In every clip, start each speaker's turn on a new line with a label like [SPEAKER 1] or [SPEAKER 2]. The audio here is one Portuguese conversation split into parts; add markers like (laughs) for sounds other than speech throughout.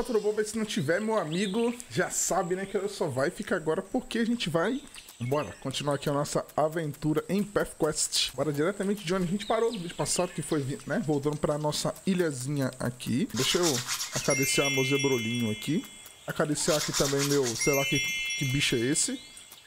[SPEAKER 1] Opa, tudo bom? Mas se não tiver, meu amigo, já sabe, né, que eu só vai ficar agora porque a gente vai... Bora, continuar aqui a nossa aventura em Path Quest. Bora diretamente de onde a gente parou no vídeo passado, que foi, né, voltando pra nossa ilhazinha aqui. Deixa eu acariciar meu zebrolinho aqui. Acariciar aqui também meu, sei lá que, que bicho é esse.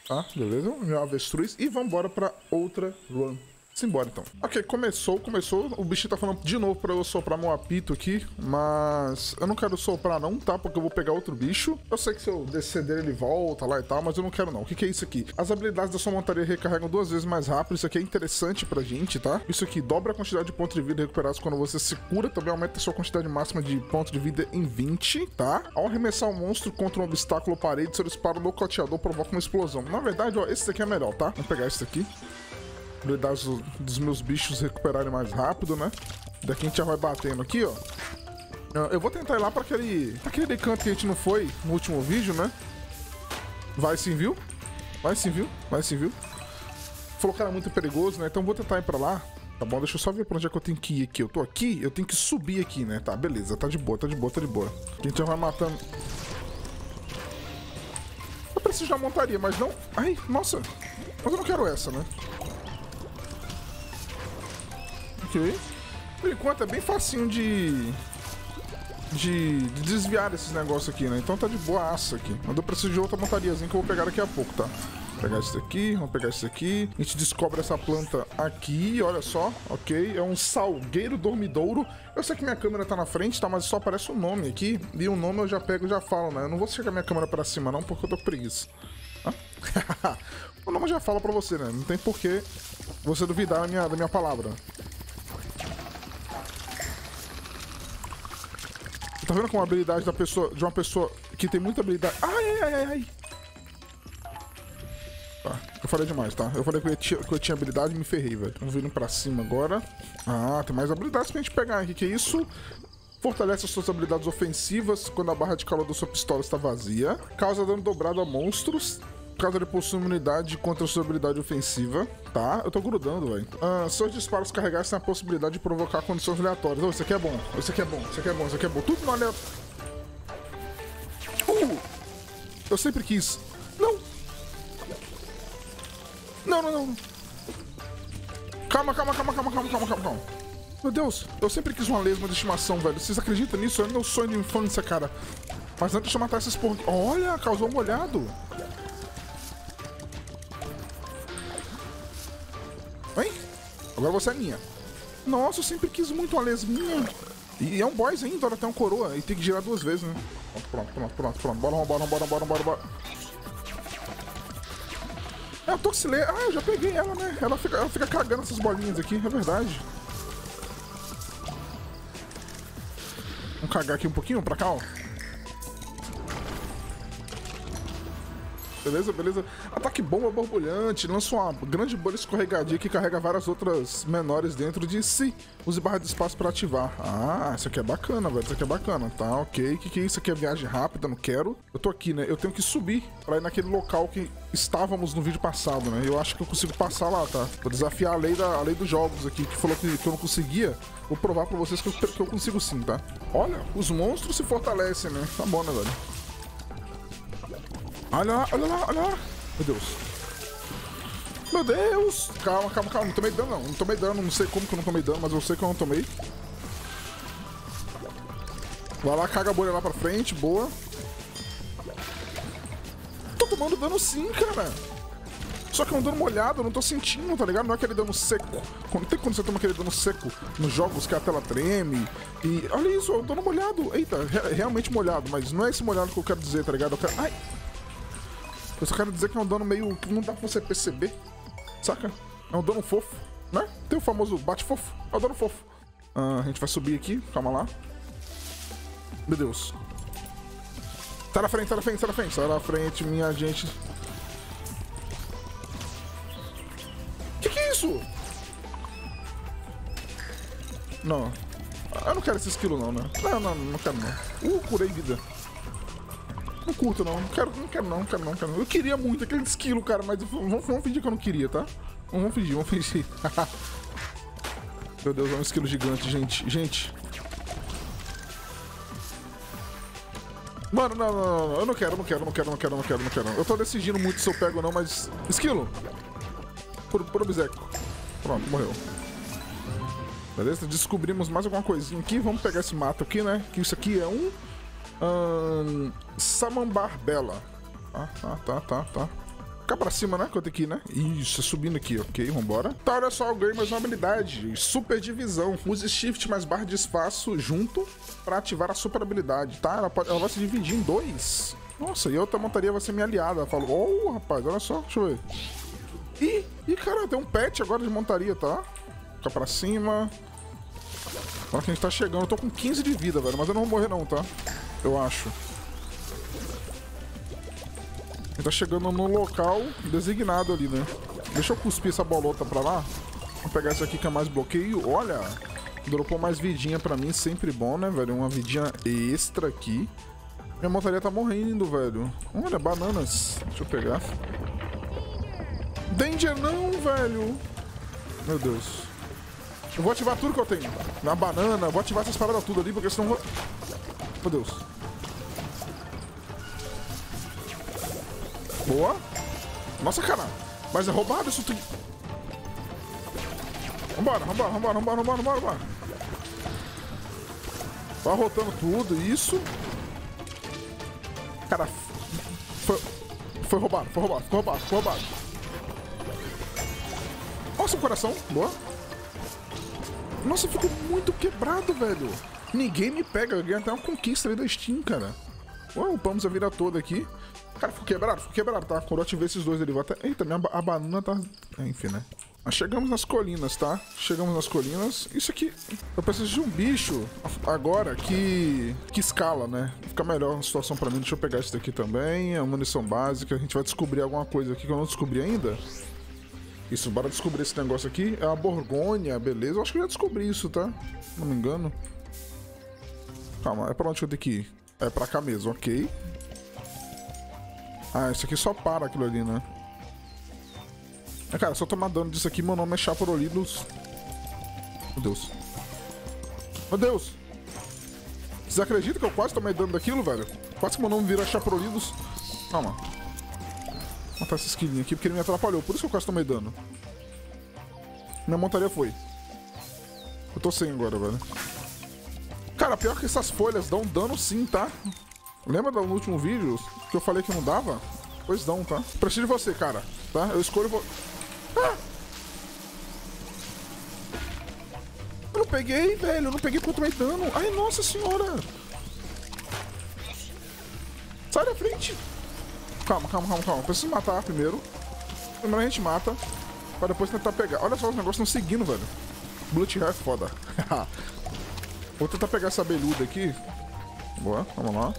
[SPEAKER 1] Tá, beleza? Meu avestruz. E vambora pra outra run. Simbora então. Ok, começou, começou. O bichinho tá falando de novo pra eu soprar meu apito aqui, mas eu não quero soprar não, tá? Porque eu vou pegar outro bicho. Eu sei que se eu descer dele ele volta lá e tal, mas eu não quero não. O que, que é isso aqui? As habilidades da sua montaria recarregam duas vezes mais rápido. Isso aqui é interessante pra gente, tá? Isso aqui dobra a quantidade de pontos de vida recuperados quando você se cura. Também aumenta a sua quantidade máxima de pontos de vida em 20, tá? Ao arremessar um monstro contra um obstáculo ou parede, seu disparo nocauteador provoca uma explosão. Na verdade, ó, esse daqui é melhor, tá? Vamos pegar esse daqui habilidades dos meus bichos recuperarem mais rápido, né? Daqui a gente já vai batendo aqui, ó. Eu vou tentar ir lá pra aquele, pra aquele canto que a gente não foi no último vídeo, né? Vai sim, viu? Vai sim, viu? Vai sim, viu? Falou que era muito perigoso, né? Então vou tentar ir pra lá. Tá bom, deixa eu só ver pra onde é que eu tenho que ir aqui. Eu tô aqui, eu teneu que subir aqui, né? Tá, beleza. Tá de boa, tá de boa, tá de boa. A gente já vai matando... Eu preciso uma montaria, mas não... Ai, nossa. Mas eu não quero essa, né? Ok. Por enquanto é bem facinho de... De, de desviar desses negócios aqui, né? Então tá de boa aço aqui. Mas eu preciso de outra montariazinha que eu vou pegar daqui a pouco, tá? Vou pegar esse daqui, vamos pegar esse aqui. A gente descobre essa planta aqui, olha só, ok? É um salgueiro dormidouro. Eu sei que minha câmera tá na frente, tá? Mas só aparece o nome aqui. E o nome eu já pego e já falo, né? Eu não vou chegar minha câmera pra cima não, porque eu tô com preguiça. (laughs) o nome já fala pra você, né? Não tem porquê você duvidar da minha, da minha palavra. Tá vendo como a habilidade da pessoa, de uma pessoa que tem muita habilidade... Ai, ai, ai, ai. Tá, eu falei demais, tá? Eu falei que eu tinha, que eu tinha habilidade e me ferrei, velho. Vamos vindo pra cima agora. Ah, tem mais habilidades pra gente pegar aqui. Que é isso? Fortalece as suas habilidades ofensivas quando a barra de calor da sua pistola está vazia. Causa dano dobrado a monstros caso ele possua imunidade contra sua habilidade ofensiva, tá? Eu tô grudando, velho. Ah, seus disparos carregados têm a possibilidade de provocar condições aleatórias. Oh, isso aqui é bom, isso aqui é bom, isso aqui é bom, isso aqui é bom. Tudo no aleatório. Uh! Eu sempre quis. Não! Não, não, não. Calma, calma, calma, calma, calma, calma, calma, calma. Meu Deus, eu sempre quis uma lesma de estimação, velho. Vocês acreditam nisso? É meu sonho de infância, cara. Mas antes de eu matar essas porra... Olha, causou um molhado. Agora você é minha. Nossa, eu sempre quis muito uma lesminha. E é um boys ainda, olha, tem um coroa. E tem que girar duas vezes, né? Pronto, pronto, pronto, pronto. Bora, bora, bora, bora, bora, bora. É a Toxileia. Ah, eu já peguei ela, né? Ela fica, ela fica cagando essas bolinhas aqui, é verdade. Vamos cagar aqui um pouquinho pra cá, ó. Beleza, beleza. Ataque bomba borbulhante. Lança uma grande bolha escorregadia que carrega várias outras menores dentro de si. Use barra de espaço para ativar. Ah, isso aqui é bacana, velho. Isso aqui é bacana. Tá, ok. O que, que é isso aqui? É viagem rápida, não quero. Eu tô aqui, né? Eu tenho que subir pra ir naquele local que estávamos no vídeo passado, né? Eu acho que eu consigo passar lá, tá? Vou desafiar a lei, da, a lei dos jogos aqui, que falou que, que eu não conseguia. Vou provar pra vocês que eu, que eu consigo sim, tá? Olha, os monstros se fortalecem, né? Tá bom, né, velho? Olha lá, olha lá, olha lá. Meu Deus. Meu Deus! Calma, calma, calma. Não tomei dano, não. Não tomei dano. Não sei como que eu não tomei dano, mas eu sei que eu não tomei. Vai lá, caga a bolha lá pra frente. Boa. Tô tomando dano sim, cara. Só que é um dano molhado, eu não tô sentindo, tá ligado? Não é aquele dano seco. Não tem quando você toma aquele dano seco nos jogos que a tela treme. E olha isso, é um dano molhado. Eita, realmente molhado, mas não é esse molhado que eu quero dizer, tá ligado? Eu quero... Ai! Eu só quero dizer que é um dano meio que não dá pra você perceber. Saca? É um dano fofo, né? Tem o famoso bate fofo. É um dano fofo. Ah, a gente vai subir aqui, calma lá. Meu Deus. Tá na frente, tá na frente, tá na frente. Tá na frente, minha gente. Que que é isso? Não. Eu não quero esse esquilo não, né? Não, não, não quero não. Uh, curei vida. Não curto, não. Não quero, não quero, não, quero, não, quero. Eu queria muito aquele esquilo, cara, mas vamos, vamos fingir que eu não queria, tá? Vamos fingir, vamos fingir. (laughs) Meu Deus, é um esquilo gigante, gente. Gente. Mano, não, não, não, eu não quero, não quero, não quero, não quero, não quero, não quero. Eu tô decidindo muito se eu pego ou não, mas... Esquilo! Por, por obseco. Pronto, morreu. Beleza? Descobrimos mais alguma coisinha aqui. Vamos pegar esse mato aqui, né? Que isso aqui é um... um Samambar Bela. Ah, tá, tá, tá, tá. Cá pra cima, né? Que eu tenho que ir, né? Isso, subindo aqui, ok, vambora. Tá, olha só, eu ganhei mais uma habilidade. Super divisão. Use shift mais barra de espaço junto pra ativar a super habilidade, tá? Ela, pode, ela vai se dividir em dois. Nossa, e outra montaria vai ser minha aliada. Falou, oh, rapaz, olha só, deixa eu ver. Ih, ih, cara, tem um pet agora de montaria, tá? Fica pra cima. Agora que a gente tá chegando, eu tô com 15 de vida, velho, mas eu não vou morrer não, tá? Eu acho. Ele tá chegando no local designado ali, né? Deixa eu cuspir essa bolota pra lá. Vou pegar esse aqui que é mais bloqueio. Olha, dropou mais vidinha pra mim, sempre bom, né, velho? Uma vidinha extra aqui. Minha montaria tá morrendo, velho. Olha, bananas. Deixa eu pegar. Danger não, velho. Meu Deus. Eu vou ativar tudo que eu tenho. Na banana, vou ativar essas paradas tudo ali, porque senão vou... Meu Deus. Boa. Nossa, cara. Mas é roubado isso tudo. Vambora, vambora, vambora, vambora, vambora, vambora, vambora. Vai rotando tudo, isso. Cara, foi, foi roubado, foi roubado, foi roubado, foi roubado. Nossa, o coração, boa. Nossa, ficou muito quebrado, velho. Ninguém me pega, eu ganhei até uma conquista ali da Steam, cara. Ué, upamos a vida toda aqui. Cara, ficou quebrado, ficou quebrado, tá? Quando eu ativei esses dois vou até... Eita, minha a banana tá... Enfim, né? Chegamos nas colinas, tá? Chegamos nas colinas. Isso aqui... Eu preciso de um bicho agora que... Que escala, né? Fica melhor a situação pra mim. Deixa eu pegar isso daqui também. A munição básica. A gente vai descobrir alguma coisa aqui que eu não descobri ainda. Isso, bora descobrir esse negócio aqui. É uma borgonha, beleza. Eu acho que eu já descobri isso, tá? Não me engano. Calma, é pra onde eu tenho que ir? É pra cá mesmo, ok. Ah, isso aqui só para aquilo ali, né? É, cara, se eu tomar dano disso aqui, meu nome é Chaparolinos. Meu Deus. Meu Deus! Vocês acreditam que eu quase tomei dano daquilo, velho? Quase que meu nome vira Chaparolinos. Calma. Vou matar esse esquilinho aqui, porque ele me atrapalhou. Por isso que eu quase tomei dano. Minha montaria foi. Eu tô sem agora, velho. Cara, pior que essas folhas dão dano sim, tá? Lembra do último vídeo que eu falei que não dava? Pois não, tá? Preciso de você, cara. Tá? Eu escolho... Vo... Ah! Eu não peguei, velho. Eu não peguei porque tomei dano. Ai, nossa senhora. Sai da frente. Calma, calma, calma, calma. Preciso matar primeiro. Primeiro a gente mata. Pra depois tentar pegar. Olha só, os negócios estão seguindo, velho. Blood é foda. (laughs) Vou tentar pegar essa abelhuda aqui. Boa, vamos lá.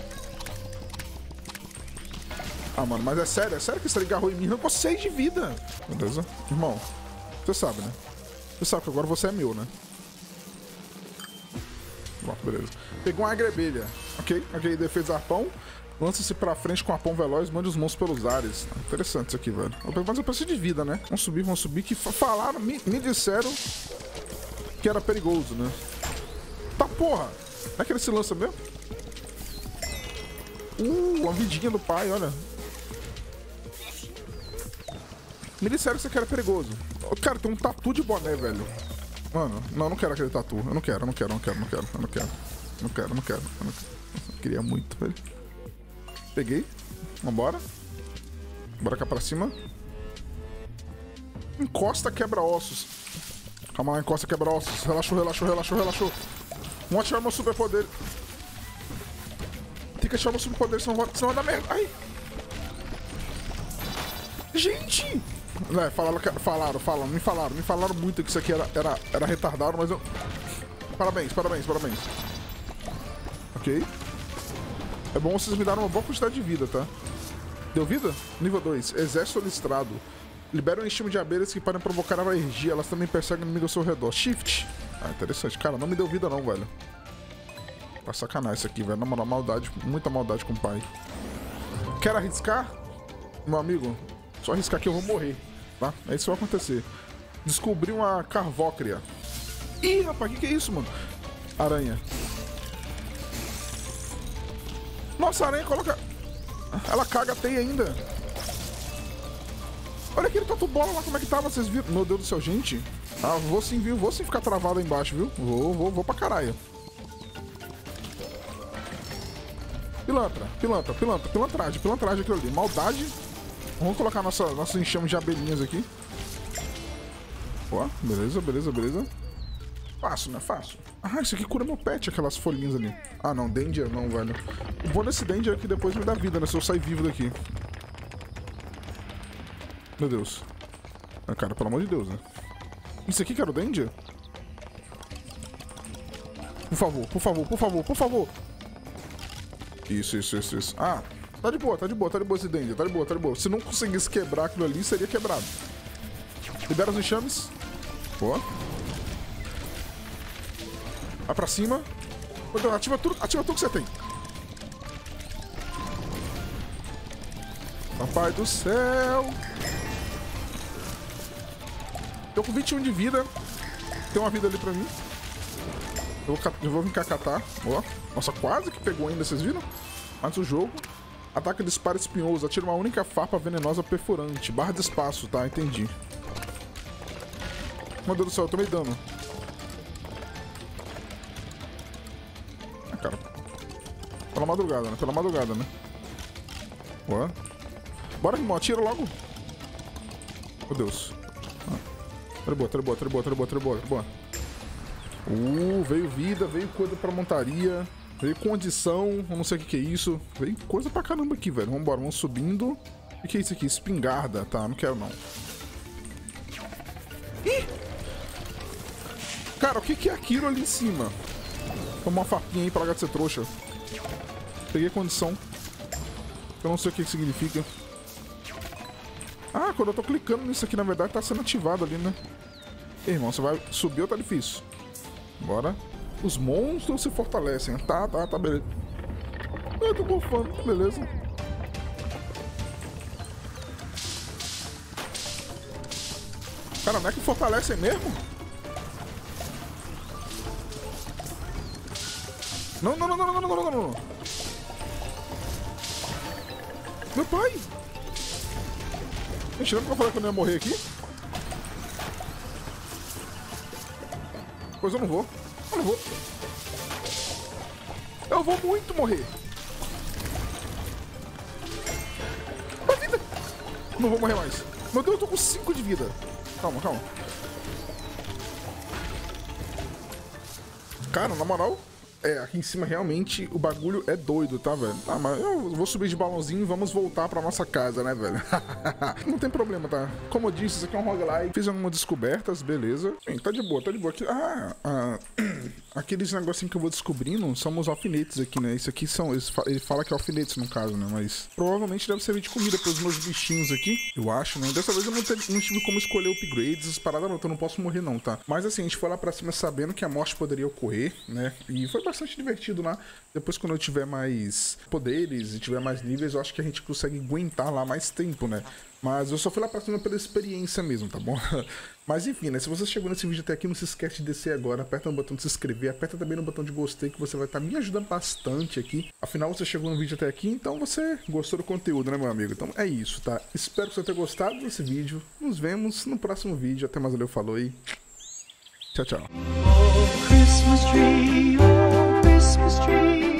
[SPEAKER 1] Ah, mano, mas é sério, é sério que ali agarrou em mim? Arrancou 6 de vida. Beleza? Irmão, você sabe, né? Você sabe que agora você é meu, né? Bom, beleza. Pegou uma agrebelha. Ok, ok, defesa arpão. Lança-se pra frente com arpão veloz, mande os monstros pelos ares. Interessante isso aqui, velho. Mas eu preciso de vida, né? Vamos subir, vamos subir. Que falaram, me, me disseram que era perigoso, né? Porra! Não é que ele se lança mesmo? Uh, uma vidinha do pai, olha. Me disseram que isso aqui era perigoso. Cara, tem um tatu de boné, velho. Mano, não, não quero aquele tatu. Eu não quero, eu não quero, eu não quero, eu não quero, eu não quero. Não quero, não quero. Eu, não... eu queria muito, velho. Peguei. Vambora. Bora cá pra cima. Encosta, quebra ossos. Calma lá, encosta, quebra ossos. Relaxou, relaxou, relaxou, relaxou. Vamos ativar meu superpoder. Tem que ativar meu superpoder, senão vai, senão vai dar merda. Ai! Gente! É, falaram, falaram, falaram, me falaram, me falaram muito que isso aqui era, era, era retardado, mas eu... Parabéns, parabéns, parabéns. Ok. É bom vocês me deram uma boa quantidade de vida, tá? Deu vida? Nível 2. Exército listrado. Libera um estímulo de abelhas que podem provocar alergia. Elas também perseguem inimigo ao seu redor. Shift. Ah, interessante. Cara, não me deu vida não, velho. Tá sacanagem isso aqui, velho. Na moral, maldade. Muita maldade com o pai. Quer arriscar? Meu amigo, só arriscar que eu vou morrer, tá? É isso que vai acontecer. Descobri uma carvócria. Ih, rapaz, o que, que é isso, mano? Aranha. Nossa, a aranha coloca... Ela caga a teia ainda. Olha aquele tatu bola lá, como é que tá, vocês viram? Meu Deus do céu, gente. Ah, vou sim, viu? Vou sim ficar travado aí embaixo, viu? Vou, vou, vou pra caralho. Pilantra, pilantra, pilantra, pilantragem, pilantragem aquilo ali. Maldade. Vamos colocar nossa, nosso enxame de abelhinhas aqui. Ó, beleza, beleza, beleza. Fácil, né? Fácil. Ah, isso aqui cura meu pet, aquelas folhinhas ali. Ah, não, Danger não, velho. O bom desse Danger que depois me dá vida, né? Se eu sair vivo daqui. Meu Deus. Ah, cara, pelo amor de Deus, né? Isso aqui que era o Danger? Por favor, por favor, por favor, por favor. Isso, isso, isso, isso. Ah, tá de boa, tá de boa, tá de boa esse Danger, tá de boa, tá de boa. Se não conseguisse quebrar aquilo ali, seria quebrado. Libera os enxames. Boa. Vai pra cima. Então, ativa tudo, ativa tudo que você tem. Papai do céu. Tô com 21 de vida. Tem uma vida ali pra mim. Eu vou, eu vou vir cá catar. Ó. Nossa, quase que pegou ainda, vocês viram? Antes do jogo. Ataque disparo espinhoso. Atira uma única farpa venenosa perfurante. Barra de espaço, tá? Entendi. Meu Deus do céu, eu tomei dano. Ah, cara. Pela madrugada, né? Pela madrugada, né? Ué. Bora, irmão. Atira logo. Meu Deus. Trebou, trebou, trebou, trebou, trebou, trebou. Uh, veio vida, veio coisa pra montaria. Veio condição, eu não sei o que, que é isso. Veio coisa pra caramba aqui, velho. Vambora, vamos subindo. O que, que é isso aqui? Espingarda. Tá, não quero não. Ih! Cara, o que, que é aquilo ali em cima? Toma uma farpinha aí pra largar de ser trouxa. Peguei condição. Eu não sei o que, que significa. Ah, quando eu tô clicando nisso aqui, na verdade, tá sendo ativado ali, né? Irmão, você vai subir ou tá difícil? Bora. Os monstros se fortalecem. Tá, tá, tá, beleza. Eu tô bufando, tá beleza. Cara, não é que fortalecem mesmo? Não, não, não, não, não, não, não, não. Meu pai! Gente, lembra que eu falei que eu não ia morrer aqui? Pois eu não vou. Eu não vou. Eu vou muito morrer. Uma vida. Não vou morrer mais. Meu Deus, eu tô com 5 de vida. Calma, calma. Cara, na moral, é, aqui em cima realmente o bagulho é doido, tá, velho? Ah, mas eu vou subir de balãozinho e vamos voltar pra nossa casa, né, velho? (laughs) Não tem problema, tá? Como eu disse, isso aqui é um roguelike. Fiz algumas descobertas, beleza. Bem, tá de boa, tá de boa. Ah, ah aqueles negocinhos que eu vou descobrindo são os alfinetes aqui, né? Isso aqui são. Ele fala que é alfinetes no caso, né? Mas provavelmente deve servir de comida pros meus bichinhos aqui. Eu acho, né? Dessa vez eu não, não tive como escolher upgrades, essas paradas não, então eu não posso morrer, não, tá? Mas assim, a gente foi lá pra cima sabendo que a morte poderia ocorrer, né? E foi bastante divertido lá. Depois, quando eu tiver mais poderes e tiver mais níveis, eu acho que a gente consegue aguentar lá mais tempo, né? Mas eu só fui lá pra cima pela experiência mesmo, tá bom? (laughs) Mas enfim, né? Se você chegou nesse vídeo até aqui, não se esquece de descer agora. Aperta no botão de se inscrever, aperta também no botão de gostei, que você vai estar tá me ajudando bastante aqui. Afinal, você chegou no vídeo até aqui, então você gostou do conteúdo, né, meu amigo? Então é isso, tá? Espero que você tenha gostado desse vídeo. Nos vemos no próximo vídeo. Até mais, valeu, falou e tchau, tchau. Oh tree.